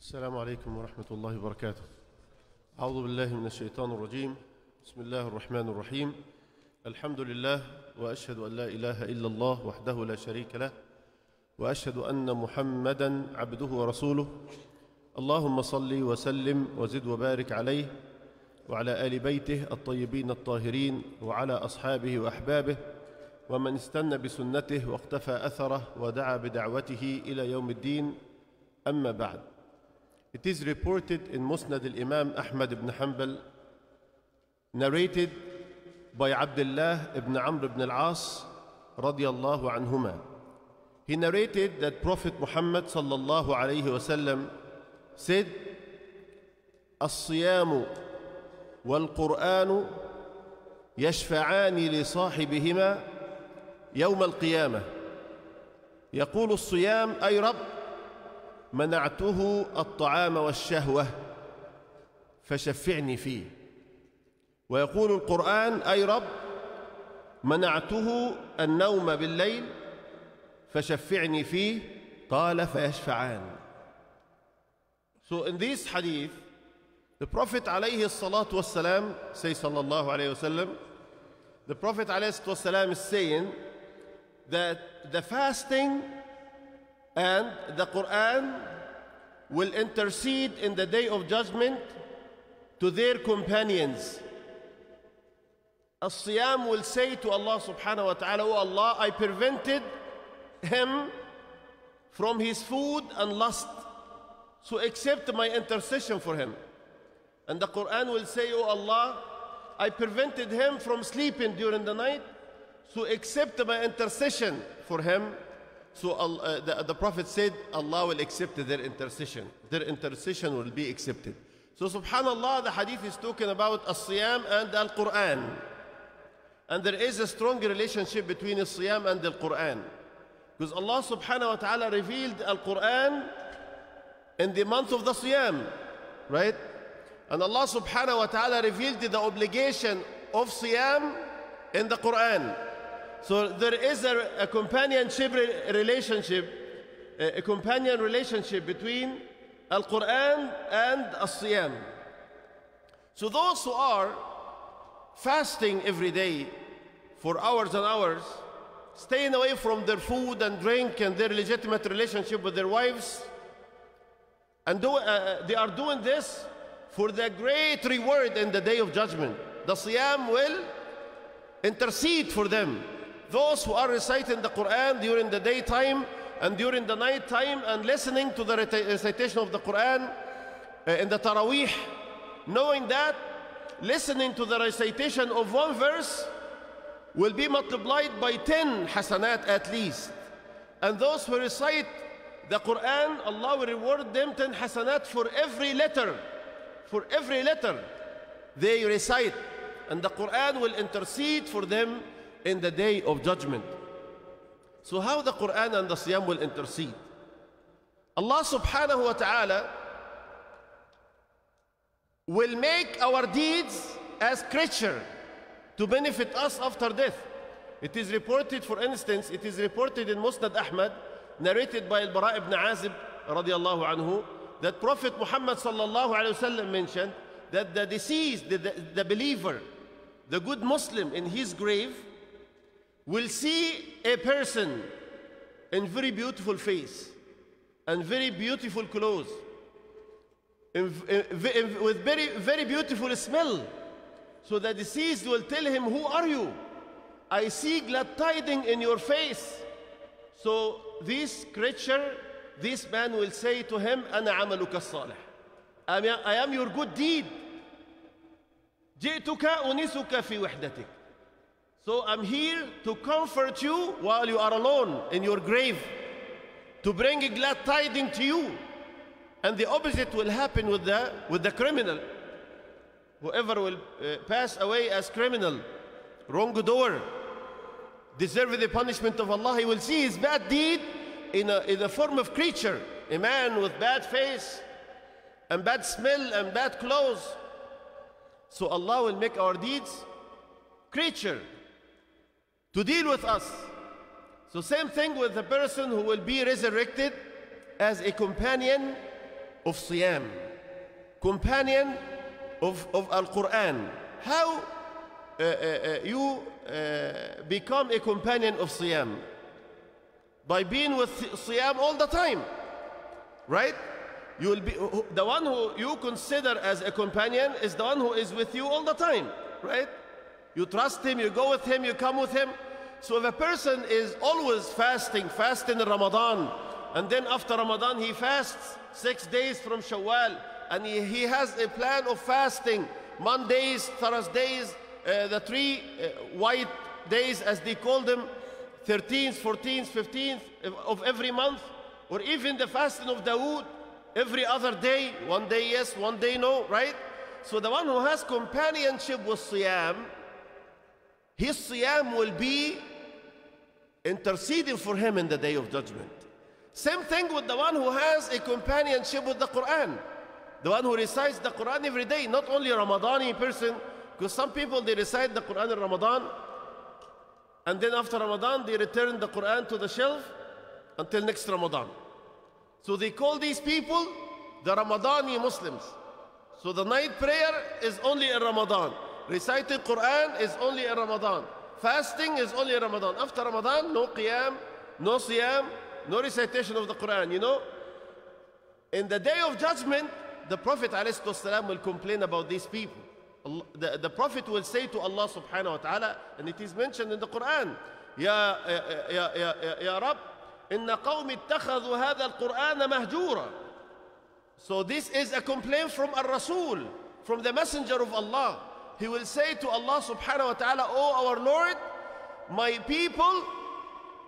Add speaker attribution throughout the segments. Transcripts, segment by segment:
Speaker 1: السلام عليكم ورحمة الله وبركاته. أعوذ بالله من الشيطان الرجيم. بسم الله الرحمن الرحيم. الحمد لله وأشهد أن لا إله إلا الله وحده لا شريك له وأشهد أن محمدا عبده ورسوله. اللهم صل وسلم وزد وبارك عليه وعلى آل بيته الطيبين الطاهرين وعلى أصحابه وأحبابه ومن استنى بسنته واقتفى أثره ودعا بدعوته إلى يوم الدين. أما بعد It is reported in Musnad al-Imam Ahmad ibn Hanbal narrated by Abdullah ibn Amr ibn al-As radiyallahu anhuma. He narrated that Prophet Muhammad sallallahu alayhi wasallam said, الصيام والقرآن يشفعان لصاحبهما يوم القيامة يقول الصيام أي رب منعته الطعام والشهوة فشفعني فيه. ويقول القرآن أي رب منعته النوم بالليل فشفعني فيه قال فيشفعان. So in this hadith, the Prophet عليه الصلاة والسلام say صلى الله عليه وسلم the Prophet عليه الصلاة والسلام is saying that the fasting and the Quran will intercede in the day of judgment to their companions. As-Siyam will say to Allah subhanahu wa ta'ala, Oh Allah, I prevented him from his food and lust, so accept my intercession for him. And the Quran will say, Oh Allah, I prevented him from sleeping during the night, so accept my intercession for him. So uh, the, the Prophet said, Allah will accept their intercession. Their intercession will be accepted. So subhanallah, the hadith is talking about as-siyam and al-Quran. And there is a strong relationship between as-siyam and the Quran. Because Allah subhanahu wa ta'ala revealed al-Quran in the month of the siyam. Right? And Allah subhanahu wa ta'ala revealed the obligation of siyam in the Quran. So there is a, a companionship re- relationship, a, a companion relationship between Al Quran and Al Siyam. So those who are fasting every day for hours and hours, staying away from their food and drink and their legitimate relationship with their wives, and do, uh, they are doing this for the great reward in the day of judgment. The Siyam will intercede for them those who are reciting the Quran during the daytime and during the night time and listening to the recitation of the Quran uh, in the Taraweeh, knowing that listening to the recitation of one verse will be multiplied by 10 hasanat at least. And those who recite the Quran, Allah will reward them 10 hasanat for every letter. For every letter they recite. And the Quran will intercede for them in the day of judgment. So, how the Quran and the Siyam will intercede? Allah subhanahu wa ta'ala will make our deeds as creature to benefit us after death. It is reported, for instance, it is reported in Musnad Ahmad, narrated by Al-Bara ibn Azib radiallahu anhu, that Prophet Muhammad sallallahu alayhi wasallam mentioned that the deceased, the, the, the believer, the good Muslim in his grave, will see a person in very beautiful face and very beautiful clothes in, in, in, with very very beautiful smell so the deceased will tell him who are you i see glad tidings in your face so this creature this man will say to him ana amaluka الصالح I am your good deed جئتك أنسك في وحدتك so I'm here to comfort you while you are alone in your grave, to bring a glad tidings to you. And the opposite will happen with the, with the criminal. Whoever will uh, pass away as criminal, wrongdoer, deserve the punishment of Allah, he will see his bad deed in a, in a form of creature, a man with bad face and bad smell and bad clothes. So Allah will make our deeds creature to deal with us. So same thing with the person who will be resurrected as a companion of Siyam, companion of, of Al Quran. How uh, uh, uh, you uh, become a companion of Siyam? By being with Siyam all the time, right? You will be the one who you consider as a companion is the one who is with you all the time, right? You trust him, you go with him, you come with him. So if a person is always fasting, fasting in Ramadan, and then after Ramadan he fasts six days from Shawwal, and he, he has a plan of fasting Mondays, Thursdays, uh, the three uh, white days as they call them, 13th, 14th, 15th of every month, or even the fasting of Dawood every other day, one day yes, one day no, right? So the one who has companionship with Siyam, his Siyam will be interceding for him in the day of judgment. Same thing with the one who has a companionship with the Quran. The one who recites the Quran every day, not only Ramadani person, because some people they recite the Quran in Ramadan, and then after Ramadan they return the Quran to the shelf until next Ramadan. So they call these people the Ramadani Muslims. So the night prayer is only in Ramadan. Reciting Quran is only in Ramadan. Fasting is only in Ramadan. After Ramadan, no qiyam, no siyam, no recitation of the Quran, you know. In the day of judgment, the Prophet ﷺ will complain about these people. The, the Prophet will say to Allah subhanahu wa ta'ala, and it is mentioned in the Quran, Ya, ya, ya, ya, ya Rab, إن قوم اتخذوا هذا القرآن مهجورا So this is a complaint from a Rasul, from the messenger of Allah. He will say to Allah subhanahu wa ta'ala, Oh our Lord, my people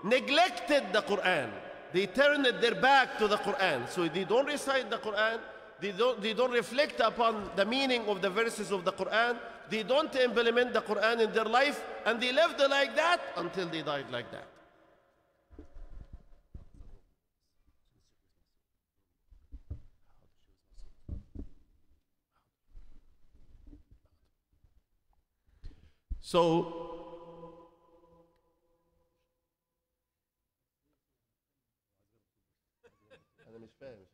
Speaker 1: neglected the Quran. They turned their back to the Quran. So they don't recite the Quran. They don't, they don't reflect upon the meaning of the verses of the Quran. They don't implement the Quran in their life. And they lived like that until they died like that. So, أنا مش فاهم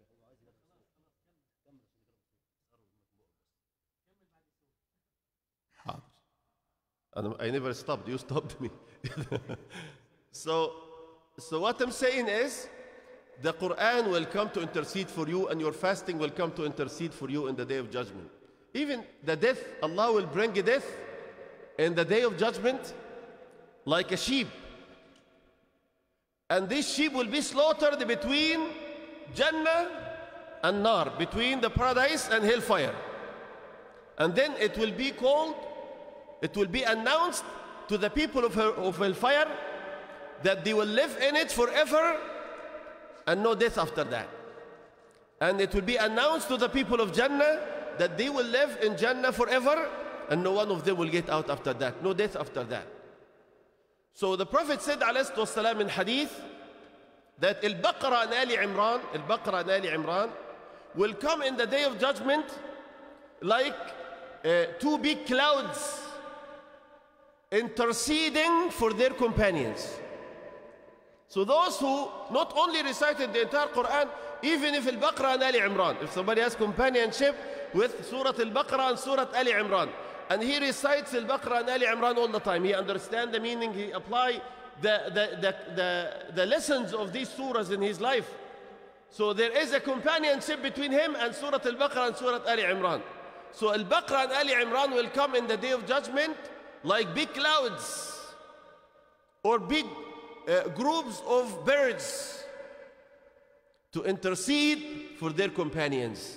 Speaker 1: حاضر أنا I never stopped you stopped me so so what I'm saying is the Quran will come to intercede for you and your fasting will come to intercede for you in the day of judgment even the death Allah will bring a death in the day of judgment like a sheep. And this sheep will be slaughtered between Jannah and Nar, between the paradise and hellfire. And then it will be called, it will be announced to the people of, of hellfire that they will live in it forever and no death after that. And it will be announced to the people of Jannah that they will live in Jannah forever and no one of them will get out after that. No death after that. So the Prophet said والسلام, in hadith that Al-Baqarah and Ali Imran, Al-Baqarah and Ali Imran will come in the day of judgment like uh, two big clouds interceding for their companions. So those who not only recited the entire Quran, even if Al-Baqarah and Ali Imran, if somebody has companionship with Surah Al-Baqarah and Surah Ali Imran, and he recites Al-Baqarah and Ali Imran all the time. He understands the meaning, he apply the, the, the, the, the lessons of these surahs in his life. So there is a companionship between him and Surah Al-Baqarah and Surah Ali Imran. So Al-Baqarah and Ali Imran will come in the day of judgment like big clouds or big uh, groups of birds to intercede for their companions.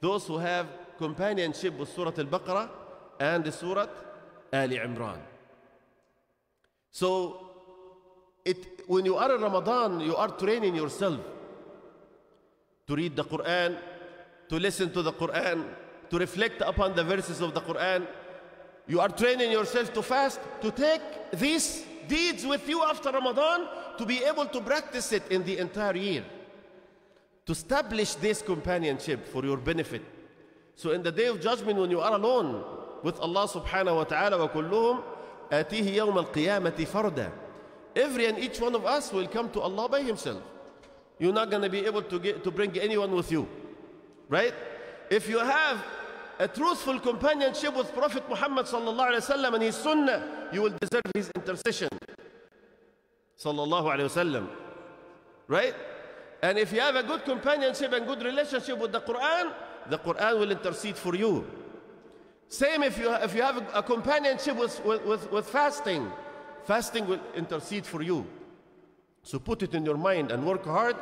Speaker 1: Those who have companionship with Surah Al-Baqarah and the Surah Ali Imran. So, it, when you are in Ramadan, you are training yourself to read the Quran, to listen to the Quran, to reflect upon the verses of the Quran. You are training yourself to fast, to take these deeds with you after Ramadan, to be able to practice it in the entire year. To establish this companionship for your benefit. So in the day of judgment, when you are alone, with Allah subhanahu wa ta'ala وكلهم آتيه يوم القيامة فردا every and each one of us will come to Allah by himself you're not going to be able to, get, to bring anyone with you Right? If you have a truthful companionship with Prophet Muhammad sallallahu alaihi wasallam and his sunnah, you will deserve his intercession. Sallallahu alaihi wasallam. Right? And if you have a good companionship and good relationship with the Quran, the Quran will intercede for you. Same if you, if you have a companionship with, with, with, with fasting, fasting will intercede for you. So put it in your mind and work hard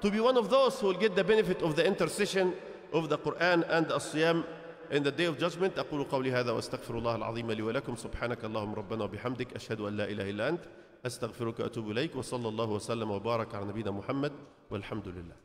Speaker 1: to be one of those who will get the benefit of the intercession of the Quran and the Siyam in the day of judgment. أقول قولي هذا واستغفر الله العظيم لي ولكم سبحانك اللهم ربنا وبحمدك أشهد أن لا إله إلا أنت أستغفرك وأتوب إليك وصلى الله وسلم وبارك على نبينا محمد والحمد لله